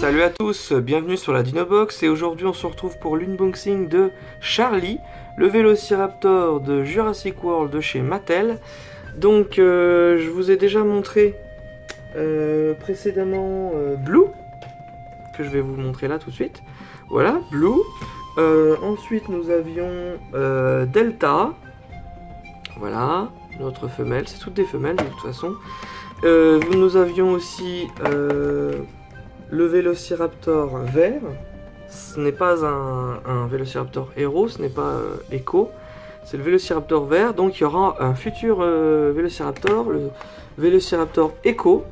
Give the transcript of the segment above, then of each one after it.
Salut à tous, bienvenue sur la Dinobox et aujourd'hui on se retrouve pour l'unboxing de Charlie, le Vélociraptor de Jurassic World de chez Mattel. Donc euh, je vous ai déjà montré euh, précédemment euh, Blue, que je vais vous montrer là tout de suite. Voilà, Blue. ensuite nous avions Delta, voilà, notre femelle, c'est toutes des femelles de toute façon. nous avions aussi le Vélociraptor vert, ce n'est pas un, Vélociraptor héros, ce n'est pas euh, Echo, c'est le Vélociraptor vert, donc il y aura un futur euh, Vélociraptor, le Vélociraptor Echo,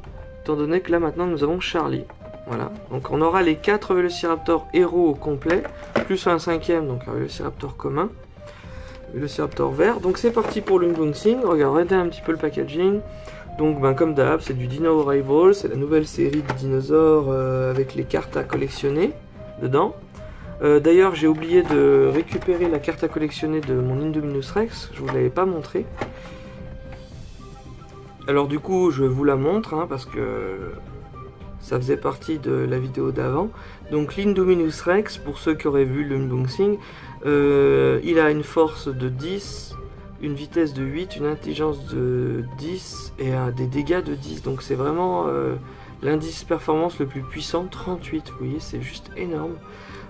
étant donné que là maintenant nous avons Charlie. Voilà, donc on aura les 4 Vélociraptors héros au complet, plus un cinquième, donc un Vélociraptor commun, Vélociraptor vert. Donc c'est parti pour l'unboxing, regardez un petit peu le packaging. Donc ben, comme d'hab, c'est du Dino Arrival, c'est la nouvelle série de dinosaures euh, avec les cartes à collectionner dedans. Euh, d'ailleurs, j'ai oublié de récupérer la carte à collectionner de mon Indominus Rex, je vous l'avais pas montré. Alors du coup, je vous la montre hein, parce que ça faisait partie de la vidéo d'avant. Donc l'Indominus Rex, pour ceux qui auraient vu l'unboxing, euh, il a une force de 10, une vitesse de 8, une intelligence de 10 et des dégâts de 10. Donc c'est vraiment euh, l'indice performance le plus puissant, 38. Vous voyez, c'est juste énorme.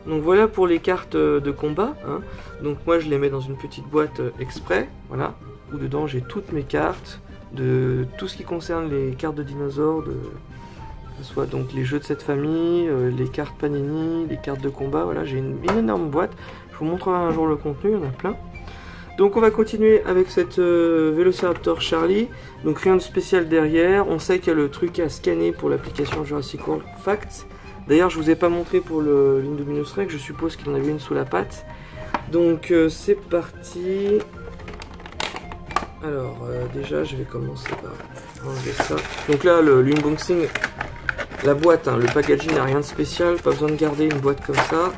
Donc voilà pour les cartes euh, de combat. Hein. Donc moi je les mets dans une petite boîte euh, exprès, voilà, où dedans j'ai toutes mes cartes, de tout ce qui concerne les cartes de dinosaures, de, soit donc les jeux de cette famille, les cartes Panini, les cartes de combat, voilà, j'ai une, une énorme boîte. Je vous montrerai un jour le contenu, il y en a plein. Donc on va continuer avec cette euh, Velociraptor Charlie. Donc rien de spécial derrière. On sait qu'il y a le truc à scanner pour l'application Jurassic World Facts. D'ailleurs je vous ai pas montré pour l'Indominus Rex. Je suppose qu'il en avait une sous la patte. Donc euh, c'est parti. Alors euh, déjà je vais commencer par enlever ça. Donc là l'unboxing, la boîte, hein, le packaging n'a rien de spécial. Pas besoin de garder une boîte comme ça.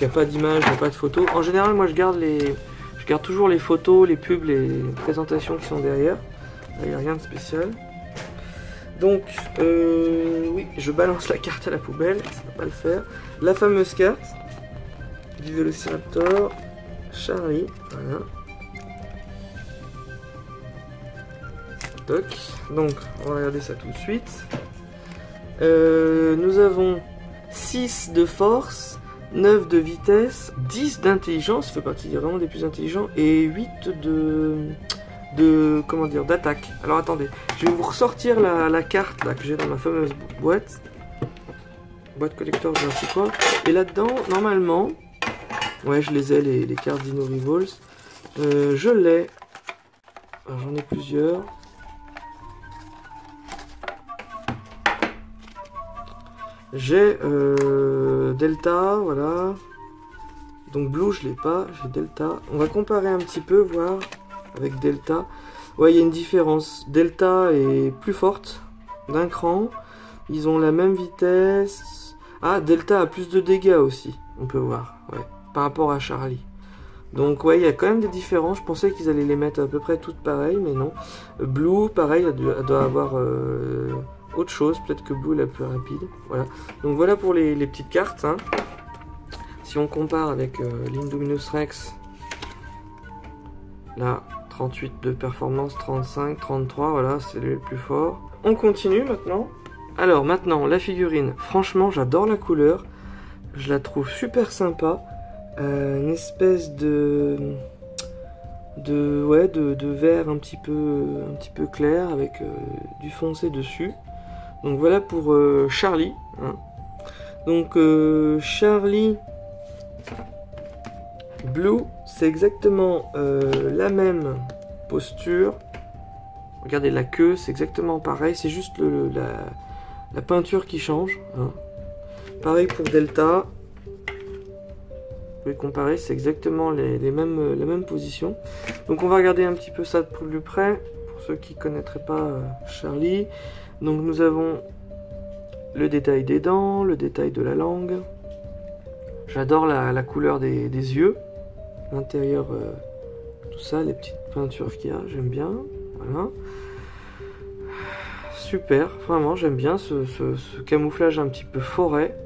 Il n'y a pas d'image, il n'y a pas de photos. En général, moi je garde les. Je garde toujours les photos, les pubs, les présentations qui sont derrière. Il n'y a rien de spécial. Donc, euh, oui, je balance la carte à la poubelle, ça va pas le faire. La fameuse carte du Velociraptor, Charlie, voilà. Donc, on va regarder ça tout de suite. Euh, nous avons 6 de force, 9 de vitesse, 10 d'intelligence, fait partie vraiment des plus intelligents, et 8 de, de comment dire, d'attaque. Alors attendez, je vais vous ressortir la, carte là, que j'ai dans ma fameuse boîte, boîte collector je sais quoi, et là-dedans, normalement, ouais je les ai les, cartes Dino Rivals, euh, je l'ai, j'en ai plusieurs, J'ai euh, Delta, voilà. Donc Blue, je l'ai pas, j'ai Delta. On va comparer un petit peu, voir avec Delta. Ouais, il y a une différence. Delta est plus forte d'un cran. Ils ont la même vitesse. Ah, Delta a plus de dégâts aussi, on peut voir, ouais, par rapport à Charlie. Donc ouais, il y a quand même des différences. Je pensais qu'ils allaient les mettre à peu près toutes pareilles, mais non. Blue, pareil, elle doit avoir... Euh, autre chose. Peut-être que Blue est la plus rapide. Voilà. Donc voilà pour les, petites cartes. Hein. Si on compare avec euh, l'Indominus Rex, là, 38 de performance, 35, 33, voilà, c'est le plus fort. On continue maintenant. Alors maintenant, la figurine, franchement, j'adore la couleur. Je la trouve super sympa. Euh, une espèce de de ouais de, vert un petit peu un petit peu clair avec euh, du foncé dessus donc voilà pour euh, Charlie. Hein. Donc euh, Charlie Blue, c'est exactement euh, la même posture. Regardez la queue, c'est exactement pareil. C'est juste la, peinture qui change. Hein. Pareil pour Delta. Vous pouvez comparer, c'est exactement les, mêmes, la même position. Donc on va regarder un petit peu ça de plus près. Pour ceux qui ne connaîtraient pas Charlie. Donc nous avons le détail des dents, le détail de la langue. J'adore la, couleur des, yeux, l'intérieur, euh, tout ça, les petites peintures qu'il y a, j'aime bien. Voilà. super, vraiment j'aime bien ce, camouflage un petit peu forêt.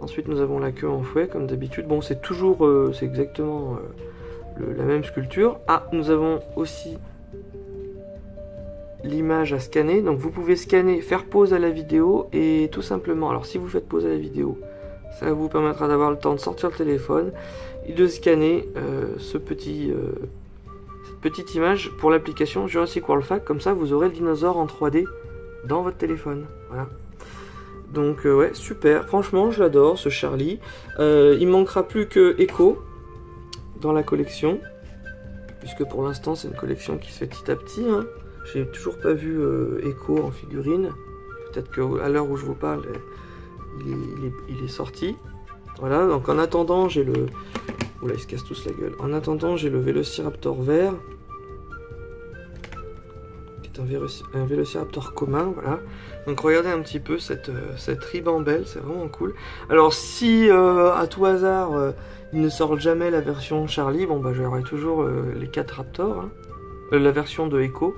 Ensuite nous avons la queue en fouet comme d'habitude. Bon c'est toujours, euh, c'est exactement euh, la même sculpture. Ah nous avons aussi l'image à scanner. Donc vous pouvez scanner, faire pause à la vidéo et tout simplement, alors si vous faites pause à la vidéo, ça vous permettra d'avoir le temps de sortir le téléphone et de scanner euh, ce petit, cette petite image pour l'application Jurassic World Fact. Comme ça vous aurez le dinosaure en 3D dans votre téléphone. Voilà. Donc euh, ouais, super. Franchement, je l'adore, ce Charlie. Euh, il manquera plus que Echo dans la collection. Puisque pour l'instant, c'est une collection qui se fait petit à petit. Hein. J'ai toujours pas vu euh, Echo en figurine. Peut-être qu'à l'heure où je vous parle, il est, sorti. Voilà, donc en attendant, j'ai le... Oula, ils se cassent tous la gueule. En attendant, j'ai le Vélociraptor vert un, Vélociraptor commun, voilà. Donc regardez un petit peu cette, euh, cette ribambelle, c'est vraiment cool. Alors si euh, à tout hasard euh, ils ne sortent jamais la version Charlie, bon bah j'aurai toujours les 4 Raptors, hein. la version de Echo.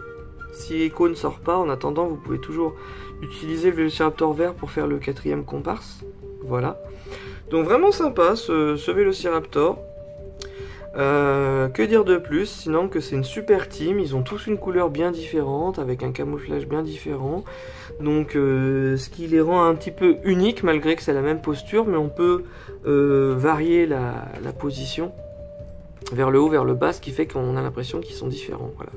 Si Echo ne sort pas, en attendant vous pouvez toujours utiliser le Vélociraptor vert pour faire le quatrième comparse. Voilà. Donc vraiment sympa ce, ce Vélociraptor. Euh, que dire de plus Sinon que c'est une super team, ils ont tous une couleur bien différente, avec un camouflage bien différent. Donc euh, ce qui les rend un petit peu uniques malgré que c'est la même posture, mais on peut euh, varier la, position vers le haut, vers le bas, ce qui fait qu'on a l'impression qu'ils sont différents. Voilà.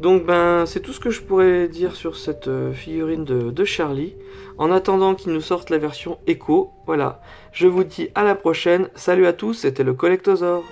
Donc ben c'est tout ce que je pourrais dire sur cette figurine de, de Charlie. En attendant qu'ils nous sortent la version Echo, voilà. Je vous dis à la prochaine. Salut à tous, c'était le Collectosaure.